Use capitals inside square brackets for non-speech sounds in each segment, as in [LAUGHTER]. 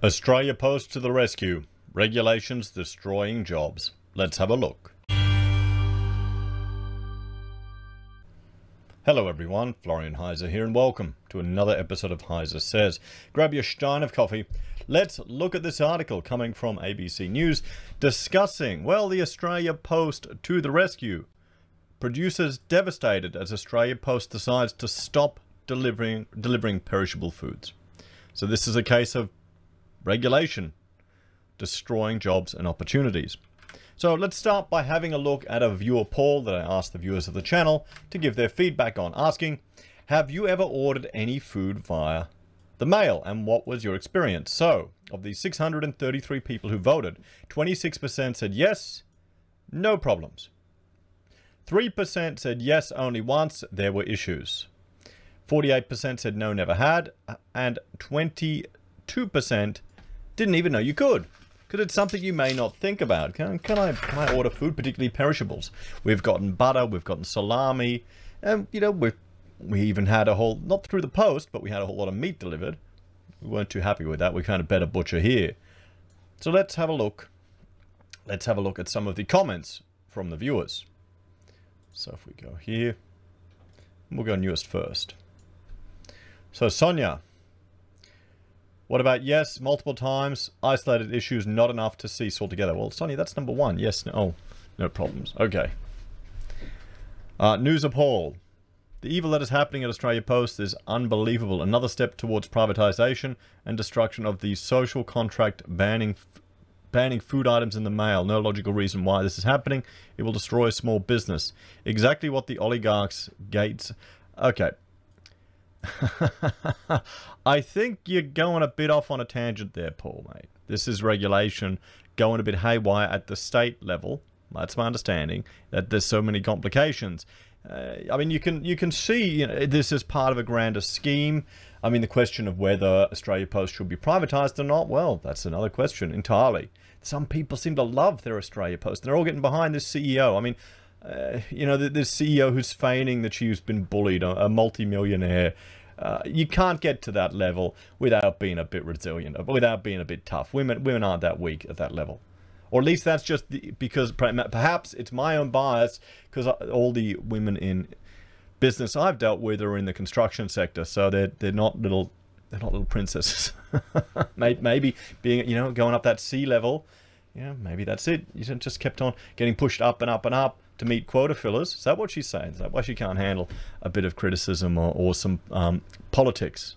Australia Post to the rescue. Regulations destroying jobs. Let's have a look. Hello everyone, Florian Heise here and welcome to another episode of Heise Says. Grab your stein of coffee. Let's look at this article coming from ABC News discussing, well, the Australia Post to the rescue. Producers devastated as Australia Post decides to stop delivering delivering perishable foods. So this is a case of regulation destroying jobs and opportunities. So let's start by having a look at a viewer poll that I asked the viewers of the channel to give their feedback on, asking, have you ever ordered any food via the mail and what was your experience? So, of the 633 people who voted, 26% said yes, no problems. 3% said yes only once, there were issues. 48% said no, never had, and 22% didn't even know you could. Because it's something you may not think about. Can, can, I, can I order food, particularly perishables? We've gotten butter, we've gotten salami, and, you know, we we even had a whole, not through the post, but we had a whole lot of meat delivered. We weren't too happy with that. We found a better butcher here. So let's have a look. Let's have a look at some of the comments from the viewers. So if we go here, we'll go newest first. So Sonia, what about yes, multiple times, isolated issues, not enough to cease altogether? Well, Sonia, that's number one. Yes, no, oh, no problems. Okay. Uh, news of Paul. The evil that is happening at Australia Post is unbelievable. Another step towards privatisation and destruction of the social contract banning banning food items in the mail. No logical reason why this is happening. It will destroy a small business. Exactly what the oligarchs Gates... Okay, [LAUGHS] I think you're going a bit off on a tangent there, Paul, mate. This is regulation going a bit haywire at the state level. That's my understanding. That there's so many complications. Uh, I mean, you can you can see you know, this is part of a grander scheme. I mean, the question of whether Australia Post should be privatised or not, well, that's another question entirely. Some people seem to love their Australia Post. They're all getting behind this CEO. I mean, uh, you know, the, CEO who's feigning that she's been bullied, a, a multi-millionaire. Uh, you can't get to that level without being a bit resilient, without being a bit tough. Women, women aren't that weak at that level. Or at least that's just the, because perhaps it's my own bias because all the women in business I've dealt with are in the construction sector, so they're they're not little they're not little princesses. [LAUGHS] maybe being you know going up that sea level, yeah, maybe that's it. You just kept on getting pushed up and up and up to meet quota fillers. Is that what she's saying? Is that why she can't handle a bit of criticism or, or some um, politics?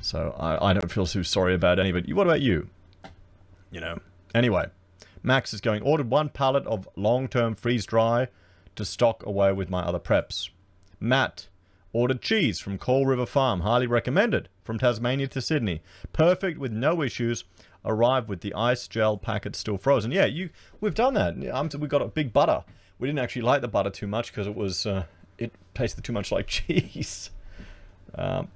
So I, I don't feel too sorry about any of it. What about you? You know. Anyway, Max is going, ordered one pallet of long-term freeze-dry to stock away with my other preps. Matt, ordered cheese from Coal River Farm. Highly recommended. From Tasmania to Sydney. Perfect with no issues arrived with the ice gel packet still frozen. Yeah, you we've done that. Um, we got a big butter. We didn't actually like the butter too much because it was uh, it tasted too much like [LAUGHS] cheese. Um,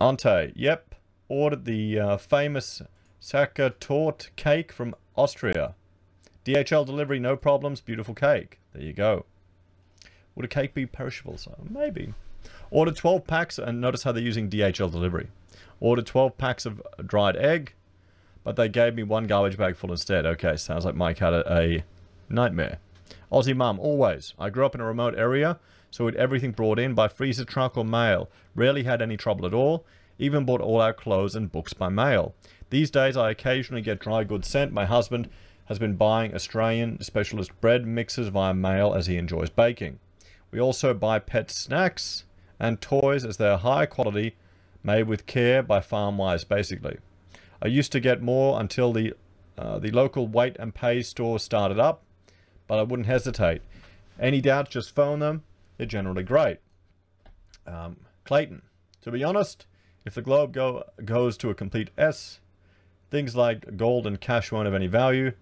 Ante, yep, ordered the uh, famous Sachertorte cake from Austria. DHL delivery, no problems, beautiful cake. There you go. Would a cake be perishable? So maybe. Ordered 12 packs, and notice how they're using DHL delivery. Ordered 12 packs of dried egg, but they gave me one garbage bag full instead. Okay, sounds like Mike had a, a nightmare. Aussie mum, always. I grew up in a remote area, so we had everything brought in by freezer truck or mail. Rarely had any trouble at all. Even bought all our clothes and books by mail. These days I occasionally get dry goods sent. My husband has been buying Australian specialist bread mixes via mail as he enjoys baking. We also buy pet snacks and toys as they are high quality, made with care by farm Farmwise basically. I used to get more until the uh, the local wait and pay store started up, but I wouldn't hesitate. Any doubts, just phone them. They're generally great. Um, Clayton, to be honest, if the globe go, goes to a complete S, things like gold and cash won't have any value.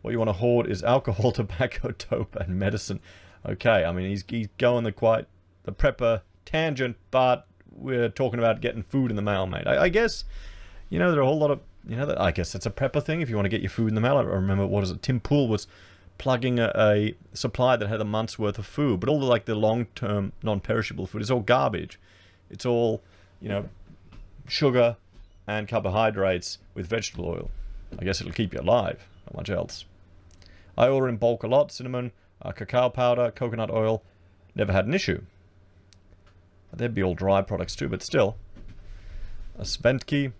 What you want to hoard is alcohol, [LAUGHS] tobacco, dope, and medicine. Okay, I mean, he's, he's going the quite the prepper tangent, but we're talking about getting food in the mail, mate. I, I guess you know, there are a whole lot of, you know, I guess it's a prepper thing if you want to get your food in the mail. I remember, what is it, Tim Pool was plugging a, a supply that had a month's worth of food, but all the, like, the long-term non-perishable food is all garbage. It's all, you know, sugar, and carbohydrates with vegetable oil. I guess it'll keep you alive, not much else. I order in bulk a lot, cinnamon, uh, cacao powder, coconut oil. Never had an issue. They'd be all dry products too, but still. A Sventke.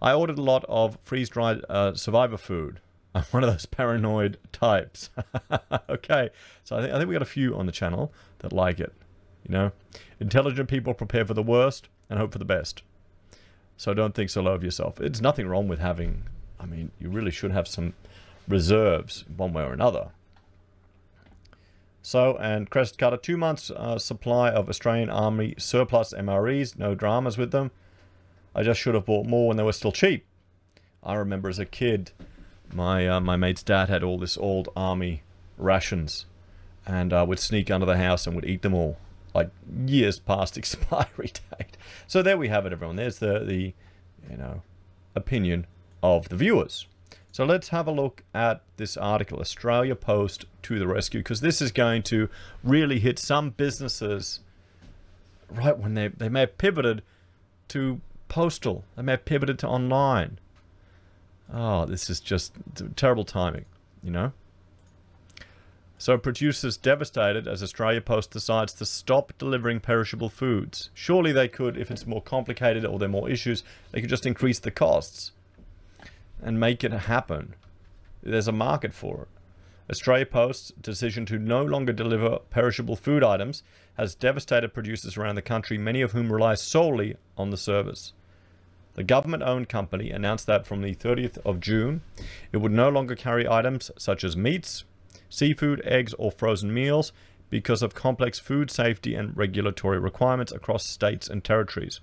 I ordered a lot of freeze-dried uh, survivor food. I'm one of those paranoid types. [LAUGHS] okay, so I think, I think we got a few on the channel that like it. You know, intelligent people prepare for the worst and hope for the best. So don't think so low of yourself. It's nothing wrong with having, I mean, you really should have some reserves one way or another. So, and Crest Cutter, two months uh, supply of Australian Army surplus MREs, no dramas with them. I just should have bought more when they were still cheap. I remember as a kid, my uh, my mate's dad had all this old army rations and uh, would sneak under the house and would eat them all like years past [LAUGHS] expiry date. So there we have it, everyone. There's the, the you know, opinion of the viewers. So let's have a look at this article, Australia Post to the rescue, because this is going to really hit some businesses right when they, they may have pivoted to postal. They may have pivoted to online. Oh, this is just terrible timing, you know? So producers devastated as Australia Post decides to stop delivering perishable foods. Surely they could, if it's more complicated or there are more issues, they could just increase the costs and make it happen. There's a market for it. Australia Post's decision to no longer deliver perishable food items has devastated producers around the country, many of whom rely solely on the service. The government-owned company announced that from the 30th of June, it would no longer carry items such as meats, seafood, eggs, or frozen meals because of complex food safety and regulatory requirements across states and territories.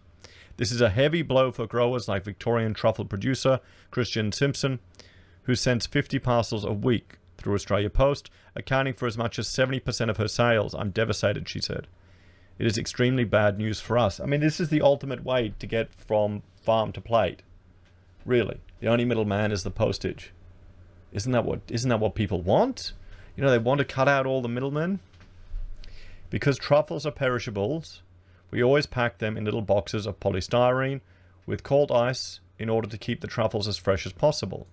This is a heavy blow for growers like Victorian truffle producer Christian Simpson, who sends 50 parcels a week through Australia Post, accounting for as much as 70% of her sales. I'm devastated, she said. It is extremely bad news for us. I mean, this is the ultimate way to get from farm to plate. Really. The only middleman is the postage. Isn't that what isn't that what people want? You know, they want to cut out all the middlemen. Because truffles are perishables, we always pack them in little boxes of polystyrene with cold ice in order to keep the truffles as fresh as possible.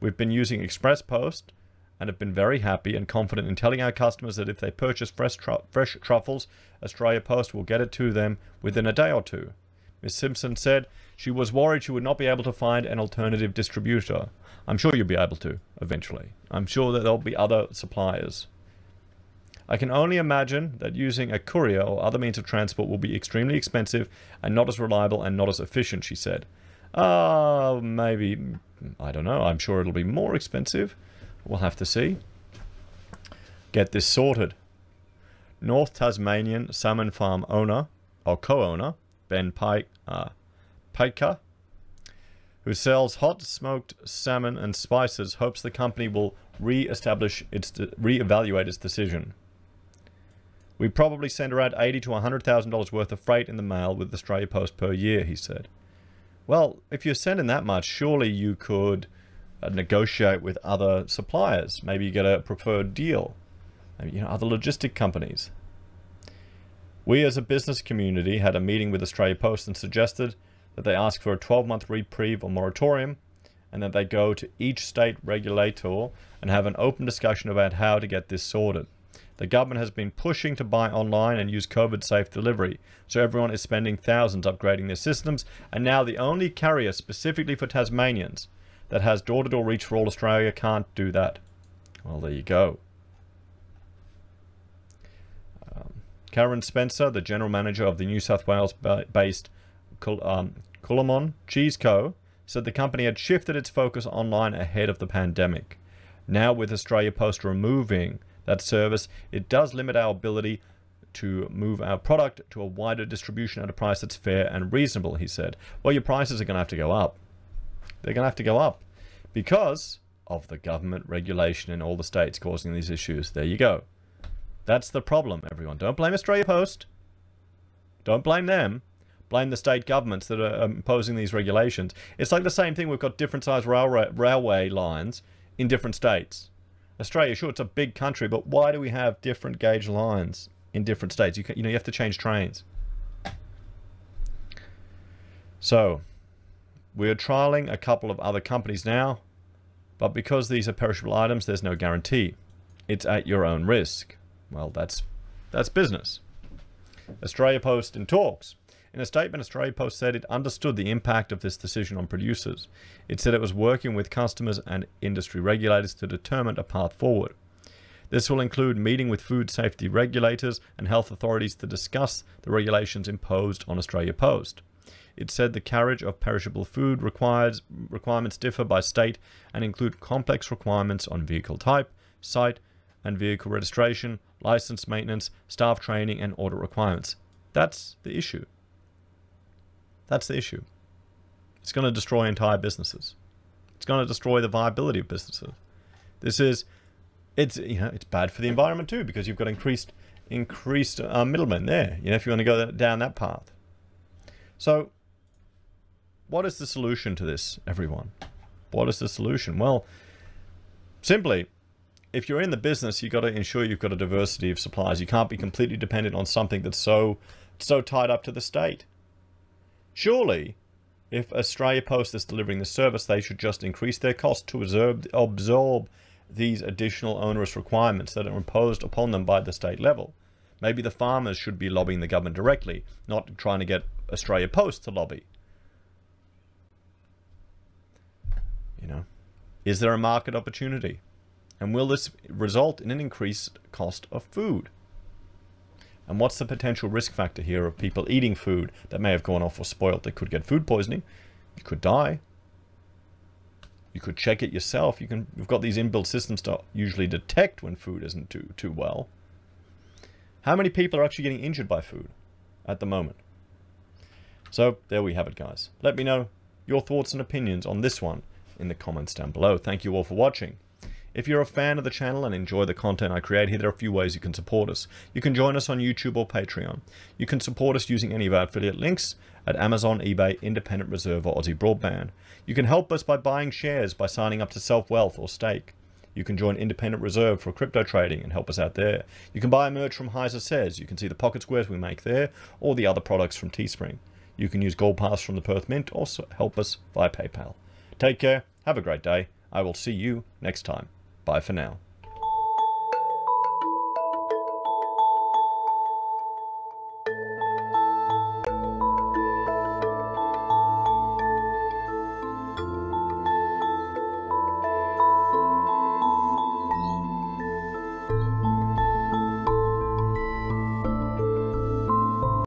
We've been using Express Post and have been very happy and confident in telling our customers that if they purchase fresh, tru fresh truffles, Australia Post will get it to them within a day or two. Ms. Simpson said she was worried she would not be able to find an alternative distributor. I'm sure you'll be able to, eventually. I'm sure that there'll be other suppliers. I can only imagine that using a courier or other means of transport will be extremely expensive and not as reliable and not as efficient, she said. Ah, uh, maybe, I don't know, I'm sure it'll be more expensive. We'll have to see. Get this sorted. North Tasmanian salmon farm owner, or co-owner, Ben Pike, uh, Piker, who sells hot smoked salmon and spices, hopes the company will re-establish its re-evaluate its decision. We probably send around eighty to hundred thousand dollars worth of freight in the mail with Australia Post per year, he said. Well, if you're sending that much, surely you could uh, negotiate with other suppliers. Maybe you get a preferred deal. Maybe, you know, other logistic companies. We as a business community had a meeting with Australia Post and suggested that they ask for a 12-month reprieve or moratorium and that they go to each state regulator and have an open discussion about how to get this sorted. The government has been pushing to buy online and use COVID-safe delivery, so everyone is spending thousands upgrading their systems, and now the only carrier specifically for Tasmanians that has door-to-door -door reach for all Australia can't do that. Well, there you go. Karen Spencer, the general manager of the New South Wales-based um, Cheese Co., said the company had shifted its focus online ahead of the pandemic. Now, with Australia Post removing that service, it does limit our ability to move our product to a wider distribution at a price that's fair and reasonable, he said. Well, your prices are going to have to go up. They're going to have to go up because of the government regulation in all the states causing these issues. There you go. That's the problem, everyone. Don't blame Australia Post. Don't blame them. Blame the state governments that are um, imposing these regulations. It's like the same thing. We've got different size railway, railway lines in different states. Australia, sure, it's a big country, but why do we have different gauge lines in different states? You, can, you know, you have to change trains. So, we're trialing a couple of other companies now, but because these are perishable items, there's no guarantee. It's at your own risk. Well, that's that's business. Australia Post in talks. In a statement, Australia Post said it understood the impact of this decision on producers. It said it was working with customers and industry regulators to determine a path forward. This will include meeting with food safety regulators and health authorities to discuss the regulations imposed on Australia Post. It said the carriage of perishable food requires, requirements differ by state and include complex requirements on vehicle type, site, and vehicle registration, license maintenance, staff training, and audit requirements. That's the issue. That's the issue. It's going to destroy entire businesses. It's going to destroy the viability of businesses. This is, it's you know, it's bad for the environment too because you've got increased increased uh, middlemen there. You know, if you want to go down that path. So, what is the solution to this, everyone? What is the solution? Well, simply, if you're in the business, you've got to ensure you've got a diversity of suppliers. You can't be completely dependent on something that's so so tied up to the state. Surely, if Australia Post is delivering the service, they should just increase their cost to absorb, absorb these additional onerous requirements that are imposed upon them by the state level. Maybe the farmers should be lobbying the government directly, not trying to get Australia Post to lobby. You know, is there a market opportunity? And will this result in an increased cost of food? And what's the potential risk factor here of people eating food that may have gone off or spoiled? They could get food poisoning. You could die. You could check it yourself. You can. You've got these inbuilt systems to usually detect when food isn't too too well. How many people are actually getting injured by food at the moment? So there we have it, guys. Let me know your thoughts and opinions on this one in the comments down below. Thank you all for watching. If you're a fan of the channel and enjoy the content I create here, there are a few ways you can support us. You can join us on YouTube or Patreon. You can support us using any of our affiliate links at Amazon, eBay, Independent Reserve, or Aussie Broadband. You can help us by buying shares by signing up to SelfWealth or Stake. You can join Independent Reserve for crypto trading and help us out there. You can buy merch from Heise Says. You can see the pocket squares we make there or the other products from Teespring. You can use Gold Pass from the Perth Mint or help us via PayPal. Take care. Have a great day. I will see you next time. Bye for now.